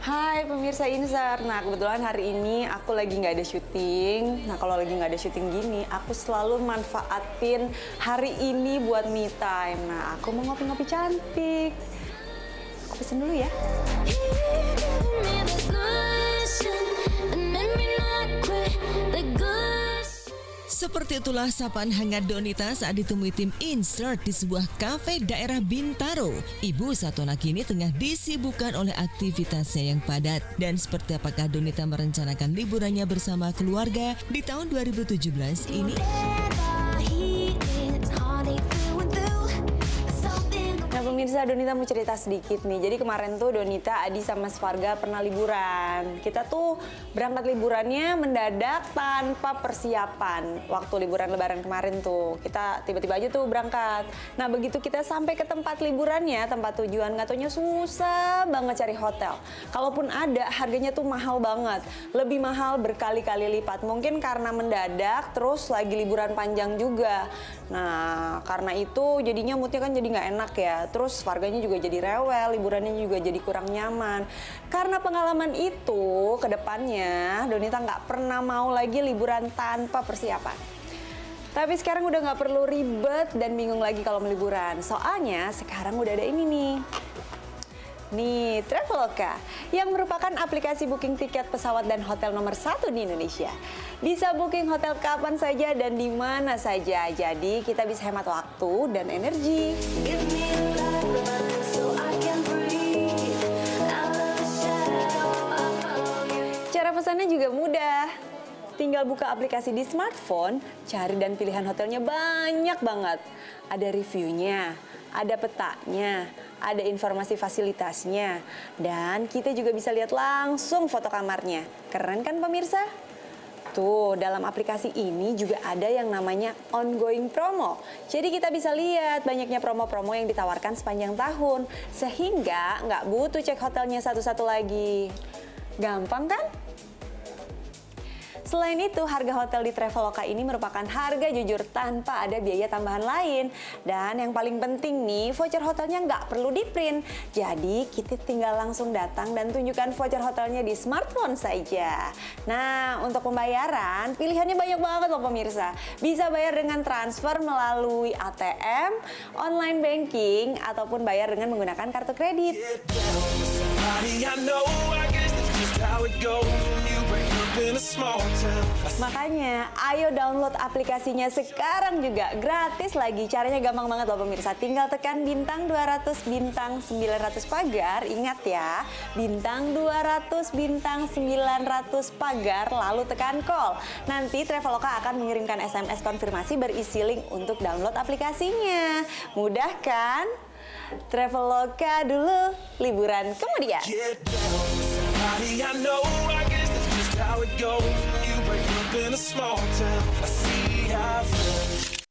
Hai pemirsa Insar, nah kebetulan hari ini aku lagi nggak ada syuting. Nah kalau lagi nggak ada syuting gini, aku selalu manfaatin hari ini buat me time. Nah aku mau ngopi-ngopi cantik. Aku pesen dulu ya. Seperti itulah sapaan hangat Donita saat ditemui tim Insert di sebuah kafe daerah Bintaro. Ibu satu anak ini tengah disibukkan oleh aktivitasnya yang padat. Dan seperti apakah Donita merencanakan liburannya bersama keluarga di tahun 2017 ini? Pemirsa Donita mau cerita sedikit nih. Jadi kemarin tuh Donita, Adi sama Sparga pernah liburan. Kita tuh berangkat liburannya mendadak tanpa persiapan. Waktu liburan lebaran kemarin tuh kita tiba-tiba aja tuh berangkat. Nah begitu kita sampai ke tempat liburannya, tempat tujuan katanya susah banget cari hotel. Kalaupun ada harganya tuh mahal banget. Lebih mahal berkali-kali lipat. Mungkin karena mendadak terus lagi liburan panjang juga. Nah karena itu jadinya moodnya kan jadi nggak enak ya terus warganya juga jadi rewel, liburannya juga jadi kurang nyaman. Karena pengalaman itu, ke depannya Donita nggak pernah mau lagi liburan tanpa persiapan. Tapi sekarang udah nggak perlu ribet dan bingung lagi kalau meliburan. Soalnya sekarang udah ada ini nih. Nih, Traveloka yang merupakan aplikasi booking tiket pesawat dan hotel nomor satu di Indonesia. Bisa booking hotel kapan saja dan di mana saja. Jadi kita bisa hemat waktu dan energi. Cara pesannya juga mudah. Tinggal buka aplikasi di smartphone, cari dan pilihan hotelnya banyak banget. Ada reviewnya, ada petanya, ada informasi fasilitasnya, dan kita juga bisa lihat langsung foto kamarnya. Keren kan pemirsa? Tuh, dalam aplikasi ini juga ada yang namanya ongoing promo. Jadi kita bisa lihat banyaknya promo-promo yang ditawarkan sepanjang tahun. Sehingga nggak butuh cek hotelnya satu-satu lagi. Gampang kan? Selain itu, harga hotel di Traveloka ini merupakan harga jujur tanpa ada biaya tambahan lain. Dan yang paling penting nih, voucher hotelnya nggak perlu di print. Jadi kita tinggal langsung datang dan tunjukkan voucher hotelnya di smartphone saja. Nah, untuk pembayaran, pilihannya banyak banget loh pemirsa. Bisa bayar dengan transfer melalui ATM, online banking, ataupun bayar dengan menggunakan kartu kredit. Makanya, ayo download aplikasinya sekarang juga gratis lagi. Caranya gampang banget loh pemirsa. Tinggal tekan bintang 200 bintang 900 pagar. Ingat ya, bintang 200 bintang 900 pagar lalu tekan call. Nanti Traveloka akan mengirimkan SMS konfirmasi berisi link untuk download aplikasinya. Mudah kan? Traveloka dulu, liburan kemudian. yo, you break up in a small town. I see how I feel.